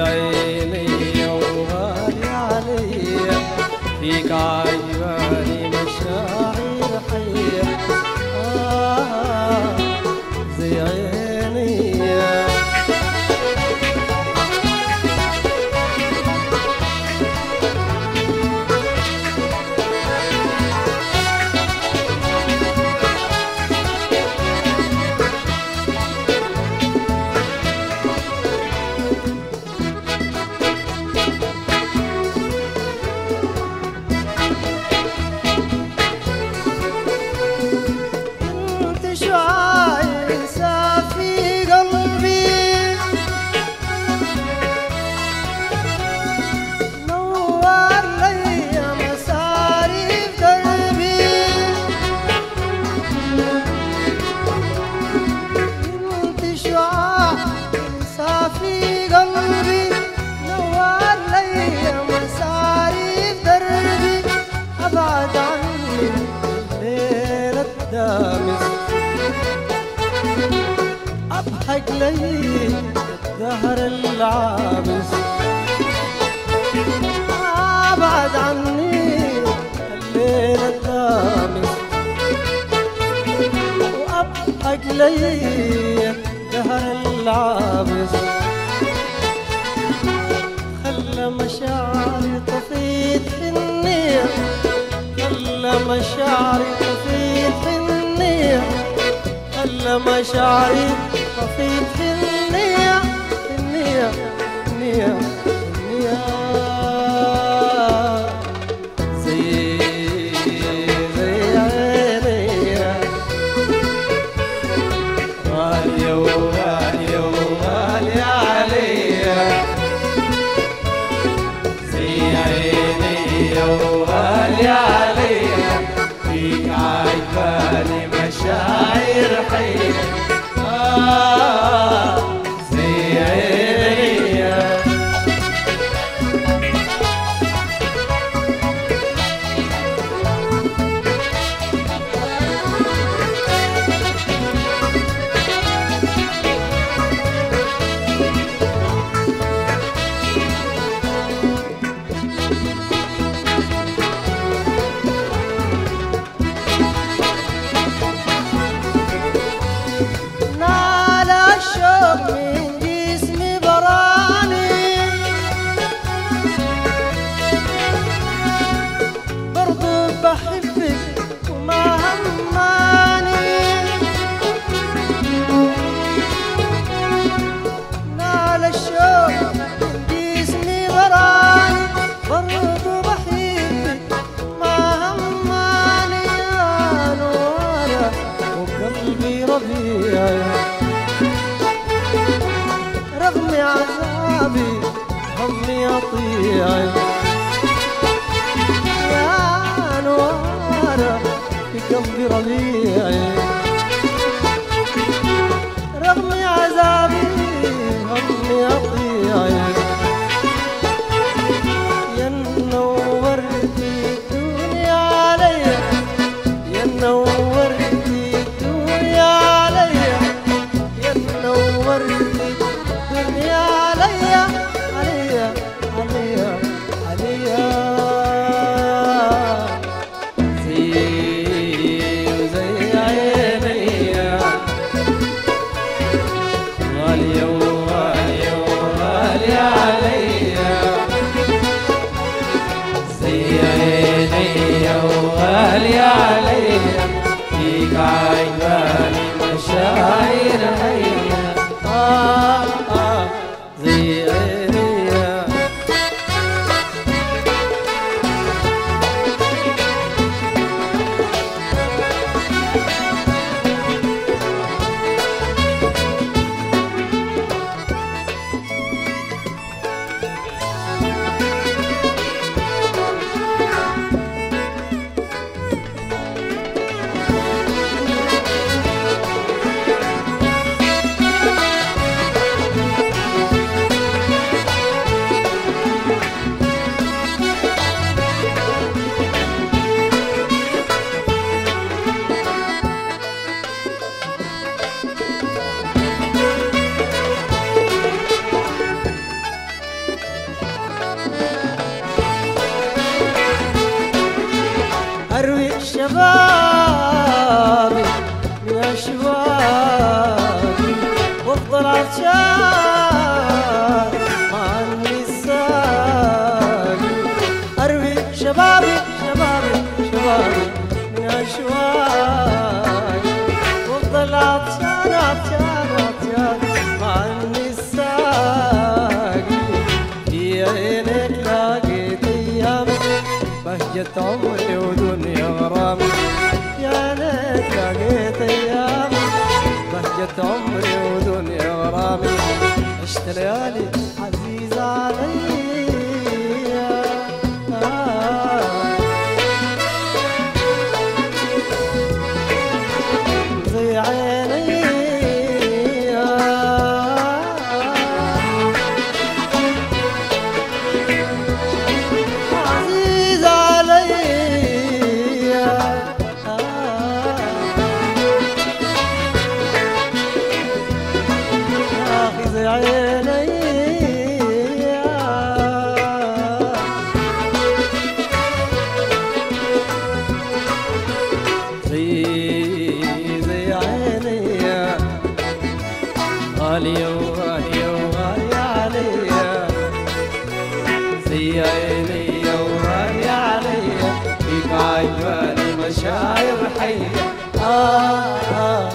عيني وغالي علي فيك عيني الليل دهر العابس ابعد عني الليلة الخامس وابقى لي دهر العابس خلى مشاعري تفيض في خلى مشاعري تفيض في خلى مشاعري في النية النية النية. نظمي عذابي همي أطيعي يا نوارة في قلبي رضيعي شبابي من أشواقي وافضل عطشان مع النساء أروي شبابي شبابي شبابي من أشواقي وافضل عطشان عطشان عطشان مع النساء في عينك لقيت أيامي بهجة عمري غرامي يا ليت لقيت أيامي بهجة عمري ودنيا غرامي. عشت ليالي مشاعر حية آه آه